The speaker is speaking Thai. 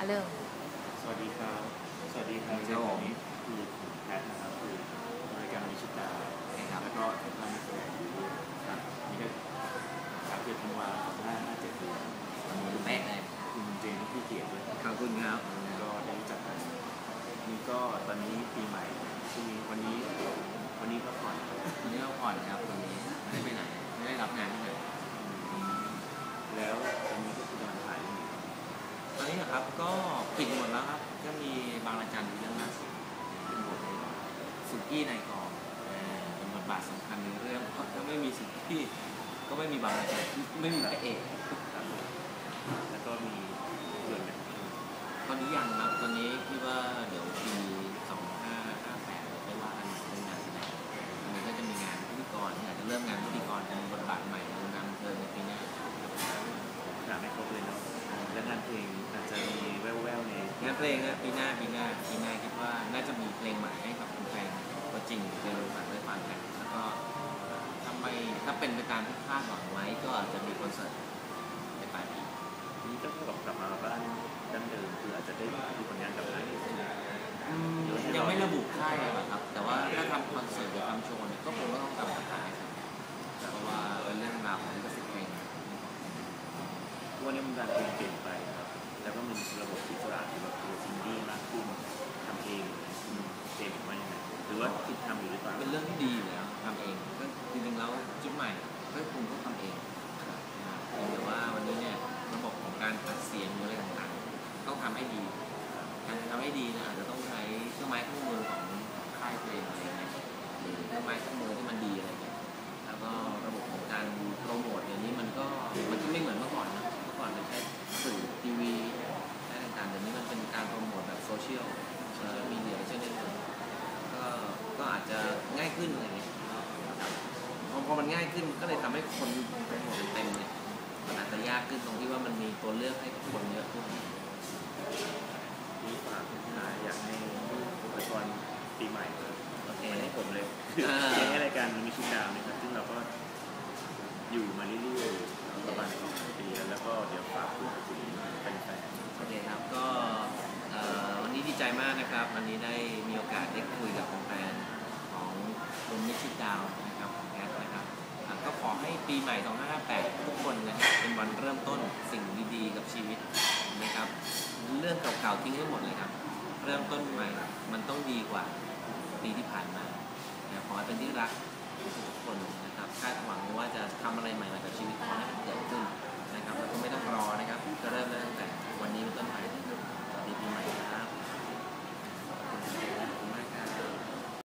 อะเริ่มสวัสดีครับ สวัสดีครับครับผมวันนี้คือผมแพทนะครับคือรายการวิชิตาครับแล้วก็ทำงานนักแสดงอยู่ครับนี่ก็สามเดือนธันวาสองห้าห้าเจ็ดเดือนเป๊ะเลยคุณเจนพี่เกียรติด้วยขอบคุณครับก็ได้รู้จักกันนี่ก็ตอนนี้ปีใหม่พรุ่งนี้วันนี้วันนี้พักผ่อนครับวันนี้เราผ่อนครับวันนี้ไม่ได้ไปไหนไม่ได้รับงาน ตอนนี้นะครับ ก็ปิดหมดแล้วครับ ก็มีบางรายการอยู่เรื่องล่าสุดเป็นบทในสุกี้ในกองเอ่อเป็นบทบาทสำคัญในเรื่องเพราะถ้าไม่มีสุกี้ก็ไม่มีบางรายการไม่มีพระเอกครับแล้วก็มีเพื่อนกันตอนนี้ยังครับตอนนี้คิดว่าเดี๋ยวปี เพลงนะปีหน้าปีหน้าปีหน้าคิดว่าน่าจะมีเพลงใหม่ให้กับแฟนๆตัวจริงเร็วๆฝากได้ฟังกันแล้วก็ถ้าไม่ถ้าเป็นไปตามที่คาดหวังไว้ก็อาจจะมีคอนเสิร์ตในปลายปีนี่ก็กลับกลับมาบ้านดั้งเดิมคืออาจจะได้ดูผลงานกับนายเอกยังไม่ระบุค่ายหรอกครับ แต่ว่าถ้าทำคอนเสิร์ตหรือทำโชว์เนี่ยก็คงต้องทำกับค่ายครับเพราะว่าเป็นเรื่องราวของลิขสิทธิ์เพลงวันนี้มันการเพลงเปลี่ยนไปครับ แล้วก็มีระบบอิสระหรือแบบตัวซินดี้มากขึ้นทำเองอืมเจมส์ว่ายังไงหรือว่าติดทำอยู่หรือเปล่าเป็นเรื่องที่ดีอยู่แล้วทำเองก็จริงๆแล้วจุดใหม่ก็คงต้องทำเองนะครับเพียงแต่ว่าวันนี้เนี่ยระบบของการอัดเสียงหรืออะไรต่าง ชียลโซเชียลมีเดียเช่นนี้ก็ก็อาจจะง่ายขึ้นอะไรเงี้ยพอพอมันง่ายขึ้นก็เลยทำให้คนโปรโมทเต็มๆเนี่ยมันอาจจะยากขึ้นตรงที่ว่ามันมีตัวเลือกให้กับคนเยอะขึ้นนี่ฝากนายอยากให้อุปกรณ์ปีใหม่เลยโอเคไม่ให้ผมเลยคืออ่าเพลงให้รายการมีชิดดาวนะครับซึ่งเราก็อยู่มาเรื่อยๆประมาณสองปีแล้วแล้วก็เดี๋ยวฝากพูดถึงแฟนโอเคครับก็เอ่อวันนี้ดี ใจมากนะครับ วันนี้ได้มีโอกาสได้คุยกับแฟนของคุณมิชิดาวนะครับของแอดนะครับอะก็ขอให้ปีใหม่ 2558 ทุกคนนะครับเป็นวันเริ่มต้นสิ่งดีๆ กับชีวิตนะครับ เรื่องเก่าๆทิ้งให้หมดเลยครับ เริ่มต้นใหม่มันต้องดีกว่าปีที่ผ่านมานะขอให้เป็นที่รักของทุกๆคนนะครับคาดหวังว่าจะ